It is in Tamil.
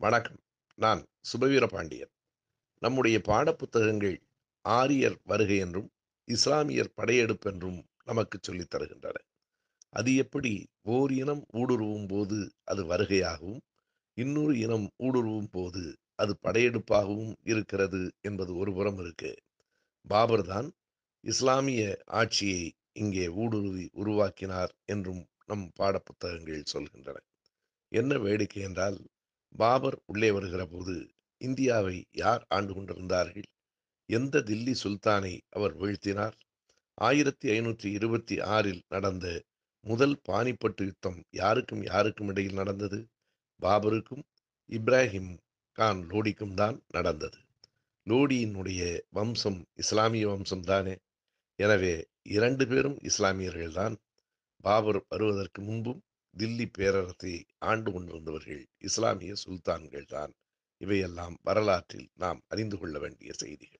வணக்கம். நான் சுபவீர பாண்டியன். நம்முடைய பாடப்புத்தகங்கள் ஆரியர் வருகை என்றும் இஸ்லாமியர் படையெடுப்பு என்றும் நமக்கு சொல்லித் தருகின்றன. அது எப்படி? ஓர் இனம் ஊடுருவும் போது அது வருகையாகவும் இன்னொரு இனம் ஊடுருவும் போது அது படையெடுப்பாகவும் இருக்கிறது என்பது ஒரு புறம் இருக்கு. பாபர் தான் இஸ்லாமிய ஆட்சியை இங்கே ஊடுருவி உருவாக்கினார் என்றும் நம் பாடப்புத்தகங்கள் சொல்கின்றன. என்ன வேடிக்கை என்றால் பாபர் உள்ளே வருகிற போது இந்தியாவை யார் ஆண்டு கொண்டிருந்தார்கள்? எந்த தில்லி சுல்தானை அவர் வீழ்த்தினார்? ஆயிரத்தி ஐநூற்றி இருபத்தி ஆறில் நடந்த முதல் பானிப்பட்டு யுத்தம் யாருக்கும் யாருக்கும் இடையில் நடந்தது? பாபருக்கும் இப்ராஹிம் கான் லோடிக்கும் தான் நடந்தது. லோடியினுடைய வம்சம் இஸ்லாமிய வம்சம் தானே. எனவே இரண்டு பேரும் இஸ்லாமியர்கள்தான் பாபர் வருவதற்கு முன்பும் தில்லி பேரரசை ஆண்டு கொண்டிருந்தவர்கள் இஸ்லாமிய சுல்தான்கள் தான். இவையெல்லாம் வரலாற்றில் நாம் அறிந்து கொள்ள வேண்டிய செய்திகள்.